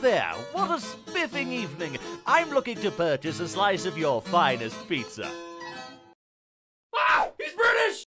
there, what a spiffing evening! I'm looking to purchase a slice of your finest pizza.